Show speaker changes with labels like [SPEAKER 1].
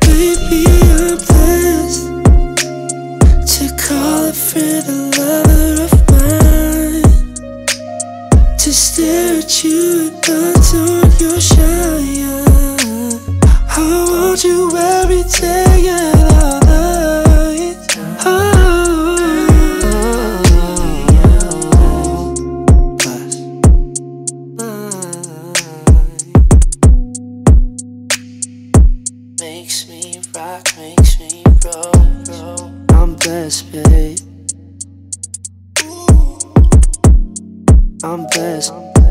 [SPEAKER 1] Baby, I'm blessed to call a friend a lover of mine. To stare at you and adore your shine. I want you every day makes me rock, makes me roll, roll. I'm blessed, babe. I'm blessed.